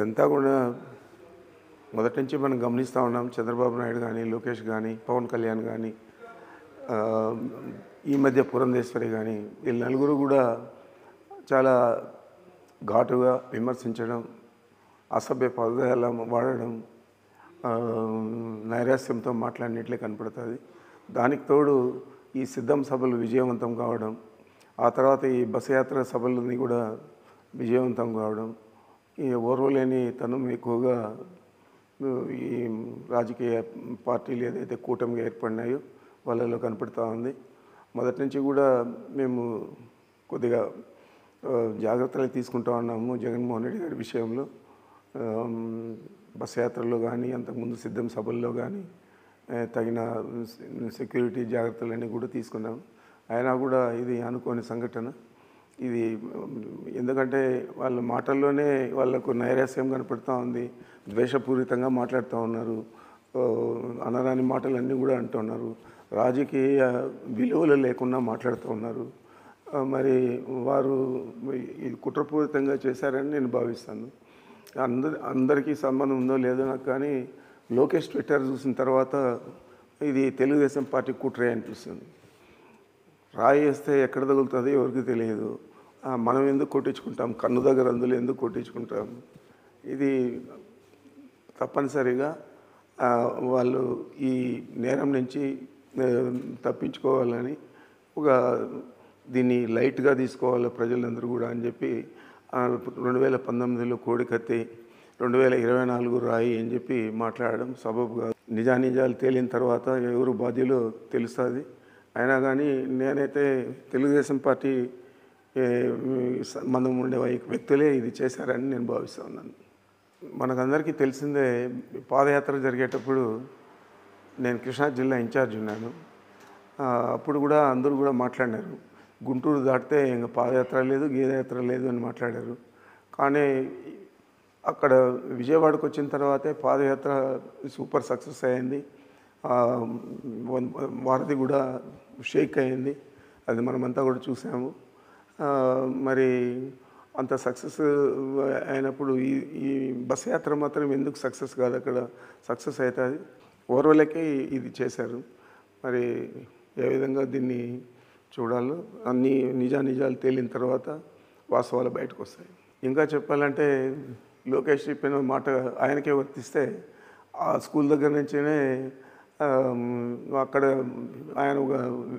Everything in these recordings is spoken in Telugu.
ఇదంతా కూడా మొదటి నుంచి మనం గమనిస్తూ ఉన్నాం. చంద్రబాబు నాయుడు కానీ లోకేష్ కానీ పవన్ కళ్యాణ్ కానీ ఈ మధ్య పురంధేశ్వరి కానీ వీళ్ళు నలుగురు కూడా చాలా ఘాటుగా విమర్శించడం అసభ్య పదాల వాడడం నైరాస్యంతో మాట్లాడినట్లే కనపడుతుంది. దానికి తోడు ఈ సిద్ధం సభలు విజయవంతం కావడం ఆ తర్వాత ఈ బస్ యాత్ర సభలని కూడా విజయవంతం కావడం ఈ ఓర్వలేని తనం ఎక్కువగా ఈ రాజకీయ పార్టీలు ఏదైతే కూటమిగా ఏర్పడినాయో వాళ్ళలో కనపడుతూ ఉంది. మొదటి నుంచి కూడా మేము కొద్దిగా జాగ్రత్తలు తీసుకుంటా ఉన్నాము జగన్మోహన్ రెడ్డి గారి విషయంలో. బస్ యాత్రలో కానీ అంతకుముందు సిద్ధం సభల్లో కానీ తగిన సెక్యూరిటీ జాగ్రత్తలన్నీ కూడా తీసుకున్నాం అయినా కూడా ఇది అనుకోని సంఘటన. ఇది ఎందుకంటే వాళ్ళ మాటల్లోనే వాళ్ళకు నైరాస్యం కనపడుతూ ఉంది ద్వేషపూరితంగా మాట్లాడుతూ ఉన్నారు అనరాని మాటలన్నీ కూడా అంటున్నారు రాజకీయ విలువలు లేకుండా మాట్లాడుతూ ఉన్నారు. మరి వారు ఇది కుట్రపూరితంగా చేశారని నేను భావిస్తాను. అందరి అందరికీ సంబంధం ఉందో లేదో నాకు కానీ లోకేష్ ట్విట్టర్ చూసిన తర్వాత ఇది తెలుగుదేశం పార్టీ కుట్రే అనిపిస్తుంది. రాయి వేస్తే ఎక్కడ తగులుతుంది ఎవరికి తెలియదు. మనం ఎందుకు కొట్టించుకుంటాం? కన్ను దగ్గర అందులో ఎందుకు కొట్టించుకుంటాం? ఇది తప్పనిసరిగా వాళ్ళు ఈ నేరం నుంచి తప్పించుకోవాలని ఒక దీన్ని లైట్గా తీసుకోవాలి ప్రజలందరూ కూడా అని చెప్పి రెండు వేల పంతొమ్మిదిలో కోడికత్తి రెండు వేల ఇరవై నాలుగు రాయి అని చెప్పి మాట్లాడడం సబబుగా నిజానిజాలు తేలిన తర్వాత ఎవరు బాధ్యులో తెలుస్తుంది. అయినా కానీ నేనైతే తెలుగుదేశం పార్టీ సంబంధం ఉండే వ్యక్తులే ఇది చేశారని నేను భావిస్తూ ఉన్నాను. మనకందరికీ తెలిసిందే పాదయాత్ర జరిగేటప్పుడు నేను కృష్ణా జిల్లా ఇన్ఛార్జ్ ఉన్నాను. అప్పుడు కూడా అందరూ కూడా మాట్లాడినారు. గుంటూరు దాటితే ఇంకా పాదయాత్ర లేదు గీదయాత్ర లేదు అని మాట్లాడారు. కానీ అక్కడ విజయవాడకు వచ్చిన తర్వాతే పాదయాత్ర సూపర్ సక్సెస్ అయింది. వన్- వారధి కూడా షేక్ అయింది. అది మనమంతా కూడా చూసాము. మరి అంత సక్సెస్ అయినప్పుడు ఈ ఈ బస్ యాత్ర మాత్రం ఎందుకు సక్సెస్ కాదు? అక్కడ సక్సెస్ అవుతుంది ఓర్వలకే ఇది చేశారు. మరి ఏ విధంగా దీన్ని చూడాలో అన్ని నిజానిజాలు తేలిన తర్వాత వాస్తవాలు బయటకు వస్తాయి ఇంకా చెప్పాలంటే లోకేష్ చెప్పిన మాట ఆయనకే వర్తిస్తే ఆ స్కూల్ దగ్గర నుంచినే అక్కడ ఆయన ఒక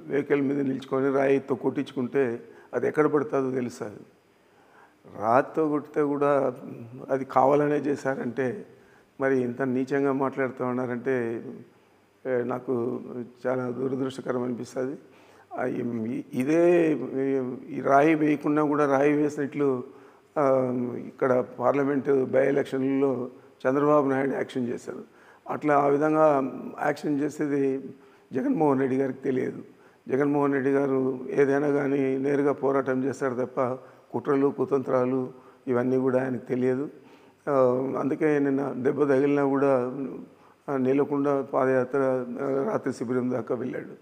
వెహికల్ మీద నిల్చుకొని రాయితో కొట్టించుకుంటే అది ఎక్కడ పడుతుందో తెలుస్తుంది రాతితో కొట్టితే కూడా అది కావాలనే చేశారంటే మరి ఇంత నీచంగా మాట్లాడుతూ ఉన్నారంటే నాకు చాలా దురదృష్టకరం అనిపిస్తుంది. ఇదే ఈ రాయి వేయకుండా కూడా రాయి వేసినట్లు ఇక్కడ పార్లమెంటు బై ఎలక్షన్లలో చంద్రబాబు నాయుడు యాక్షన్ చేశారు. అట్లా ఆ విధంగా యాక్షన్ చేసేది జగన్మోహన్ రెడ్డి గారికి తెలియదు. జగన్మోహన్ రెడ్డి గారు ఏదైనా కానీ నేరుగా పోరాటం చేస్తారు తప్ప కుట్రలు కుతంత్రాలు ఇవన్నీ కూడా ఆయనకు తెలియదు. అందుకే నిన్న దెబ్బ తగిలినా కూడా నిలకుండా పాదయాత్ర రాత్రి శిబిరం దాకా వెళ్ళాడు.